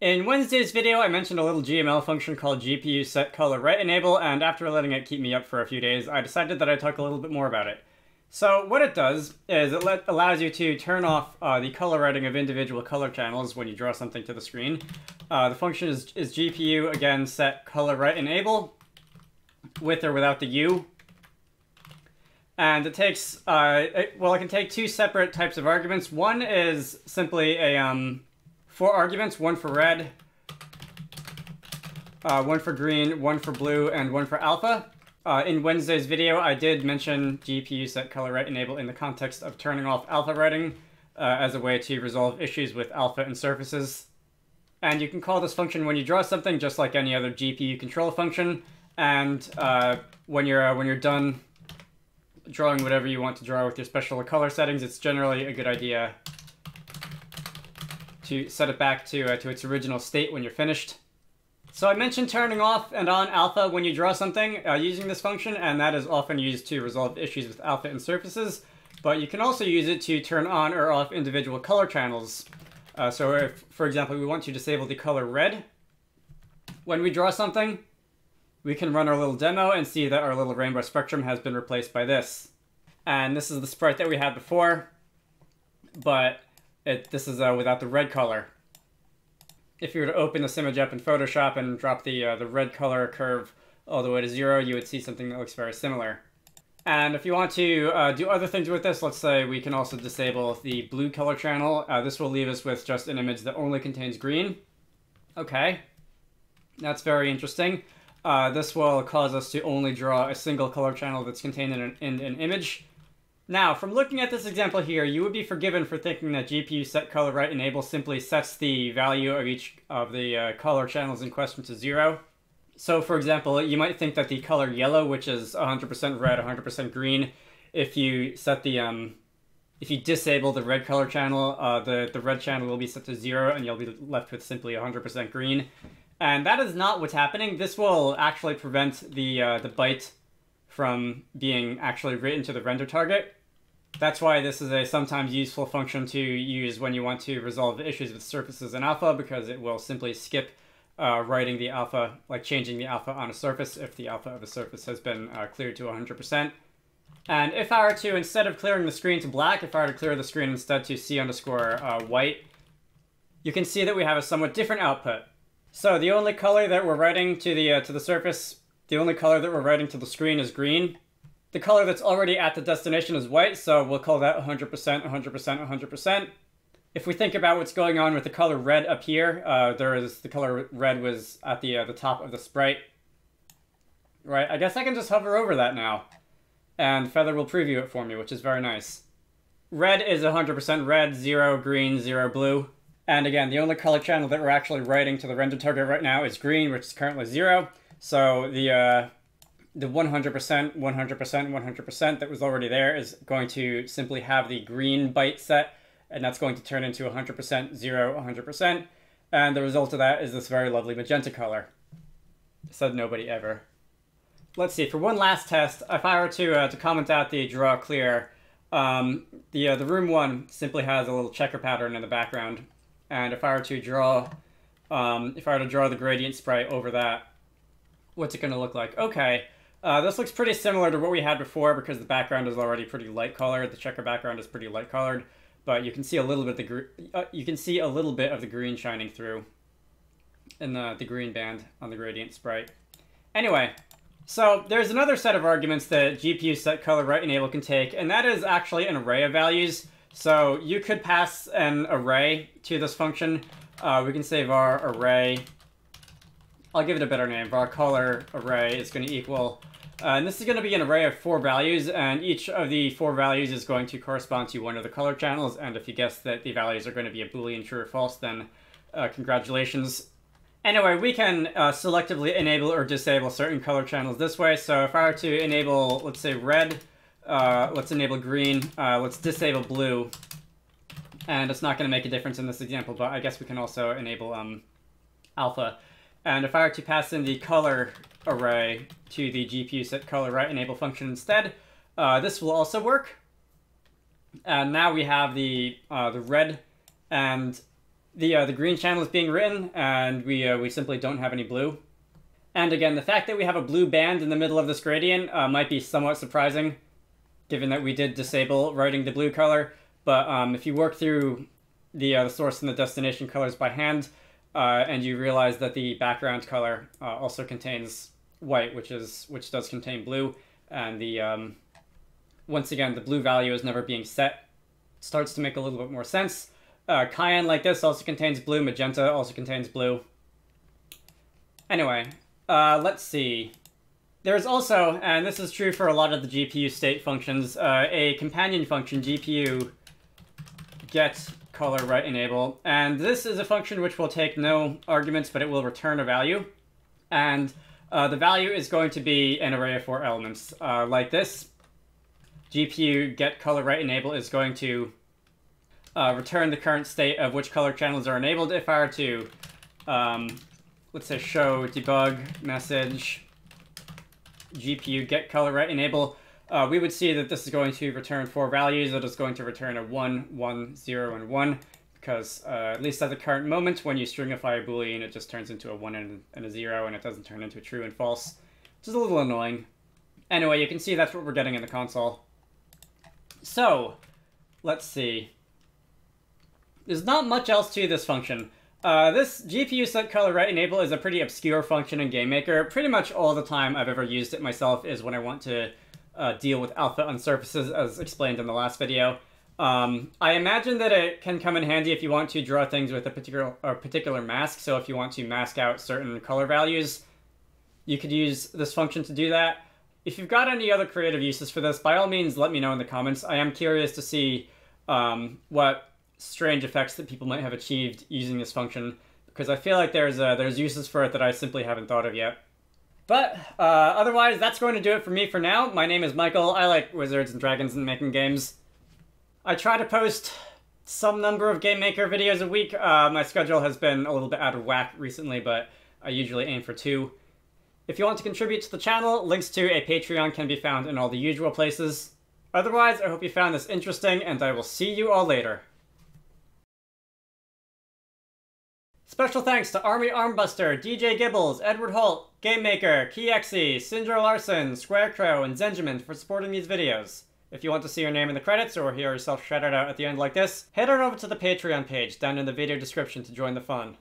In Wednesday's video, I mentioned a little GML function called GPU set color write enable, and after letting it keep me up for a few days, I decided that I'd talk a little bit more about it. So what it does is it let, allows you to turn off uh, the color writing of individual color channels when you draw something to the screen. Uh, the function is, is GPU, again, set color write enable, with or without the U. And it takes, uh, it, well, it can take two separate types of arguments. One is simply a, um, four arguments, one for red, uh, one for green, one for blue, and one for alpha. Uh, in Wednesday's video, I did mention GPU set color write enable in the context of turning off alpha writing uh, as a way to resolve issues with alpha and surfaces. And you can call this function when you draw something just like any other GPU control function. And uh, when you're uh, when you're done drawing whatever you want to draw with your special color settings, it's generally a good idea to set it back to, uh, to its original state when you're finished. So I mentioned turning off and on alpha when you draw something uh, using this function, and that is often used to resolve issues with alpha and surfaces, but you can also use it to turn on or off individual color channels. Uh, so if, for example, we want to disable the color red, when we draw something, we can run our little demo and see that our little rainbow spectrum has been replaced by this. And this is the sprite that we had before, but it, this is uh, without the red color. If you were to open this image up in Photoshop and drop the, uh, the red color curve all the way to zero, you would see something that looks very similar. And if you want to uh, do other things with this, let's say we can also disable the blue color channel. Uh, this will leave us with just an image that only contains green. Okay, that's very interesting. Uh, this will cause us to only draw a single color channel that's contained in an, in an image. Now, from looking at this example here, you would be forgiven for thinking that GPU set color write enable simply sets the value of each of the uh, color channels in question to zero. So, for example, you might think that the color yellow, which is 100% red, 100% green, if you set the um, if you disable the red color channel, uh, the the red channel will be set to zero, and you'll be left with simply 100% green. And that is not what's happening. This will actually prevent the uh, the byte from being actually written to the render target. That's why this is a sometimes useful function to use when you want to resolve issues with surfaces in alpha, because it will simply skip uh, writing the alpha, like changing the alpha on a surface if the alpha of a surface has been uh, cleared to 100%. And if I were to, instead of clearing the screen to black, if I were to clear the screen instead to C underscore uh, white, you can see that we have a somewhat different output. So the only color that we're writing to the, uh, to the surface, the only color that we're writing to the screen is green, the color that's already at the destination is white, so we'll call that 100%, 100%, 100%. If we think about what's going on with the color red up here, uh, there is the color red was at the uh, the top of the sprite. Right, I guess I can just hover over that now. And Feather will preview it for me, which is very nice. Red is 100% red, 0 green, 0 blue. And again, the only color channel that we're actually writing to the render target right now is green, which is currently 0. So the uh, the 100%, 100%, 100% that was already there is going to simply have the green byte set, and that's going to turn into 100%, 0, 100%. And the result of that is this very lovely magenta color. Said nobody ever. Let's see, for one last test, if I were to, uh, to comment out the draw clear, um, the, uh, the room one simply has a little checker pattern in the background. And if I were to draw, um, if I were to draw the gradient sprite over that, what's it going to look like? Okay, uh, this looks pretty similar to what we had before because the background is already pretty light colored. The checker background is pretty light colored, but you can see a little bit the uh, you can see a little bit of the green shining through in the the green band on the gradient sprite. Anyway, so there's another set of arguments that GPU set color write enable can take, and that is actually an array of values. So you could pass an array to this function. Uh, we can save our array. I'll give it a better name. var color array is going to equal uh, and this is going to be an array of four values, and each of the four values is going to correspond to one of the color channels, and if you guess that the values are going to be a boolean true or false, then uh, congratulations. Anyway, we can uh, selectively enable or disable certain color channels this way, so if I were to enable, let's say red, uh, let's enable green, uh, let's disable blue, and it's not going to make a difference in this example, but I guess we can also enable um, alpha. And if I were to pass in the color array to the GPU set color write enable function instead. Uh, this will also work. And now we have the uh, the red and the uh, the green channel is being written, and we uh, we simply don't have any blue. And again, the fact that we have a blue band in the middle of this gradient uh, might be somewhat surprising, given that we did disable writing the blue color. But um, if you work through the, uh, the source and the destination colors by hand, uh, and you realize that the background color uh, also contains white, which is which does contain blue, and the um, once again the blue value is never being set, starts to make a little bit more sense. Uh, cyan like this also contains blue, magenta also contains blue. Anyway, uh, let's see. There's also, and this is true for a lot of the GPU state functions, uh, a companion function, GPU get color write enable. And this is a function which will take no arguments, but it will return a value. And uh, the value is going to be an array of four elements, uh, like this. GPU get color write enable is going to uh, return the current state of which color channels are enabled. If I were to, um, let's say, show debug message GPU get color write enable, uh, we would see that this is going to return four values. It is going to return a 1, 1, 0, and 1, because uh, at least at the current moment, when you stringify a boolean, it just turns into a 1 and, and a 0, and it doesn't turn into a true and false, which is a little annoying. Anyway, you can see that's what we're getting in the console. So, let's see. There's not much else to this function. Uh, this GPU set color write enable is a pretty obscure function in GameMaker. Pretty much all the time I've ever used it myself is when I want to uh, deal with alpha on surfaces as explained in the last video. Um, I imagine that it can come in handy if you want to draw things with a particular a particular mask. So if you want to mask out certain color values, you could use this function to do that. If you've got any other creative uses for this, by all means, let me know in the comments. I am curious to see um, what strange effects that people might have achieved using this function, because I feel like there's uh, there's uses for it that I simply haven't thought of yet. But uh, otherwise, that's going to do it for me for now. My name is Michael. I like Wizards and Dragons and making games. I try to post some number of Game Maker videos a week. Uh, my schedule has been a little bit out of whack recently, but I usually aim for two. If you want to contribute to the channel, links to a Patreon can be found in all the usual places. Otherwise, I hope you found this interesting, and I will see you all later. Special thanks to Army Armbuster, DJ Gibbles, Edward Holt, Game Maker, Keyexy, Sindra Larson, Squarecrow, and Zenjamin for supporting these videos. If you want to see your name in the credits or hear yourself shouted out at the end like this, head on over to the Patreon page down in the video description to join the fun.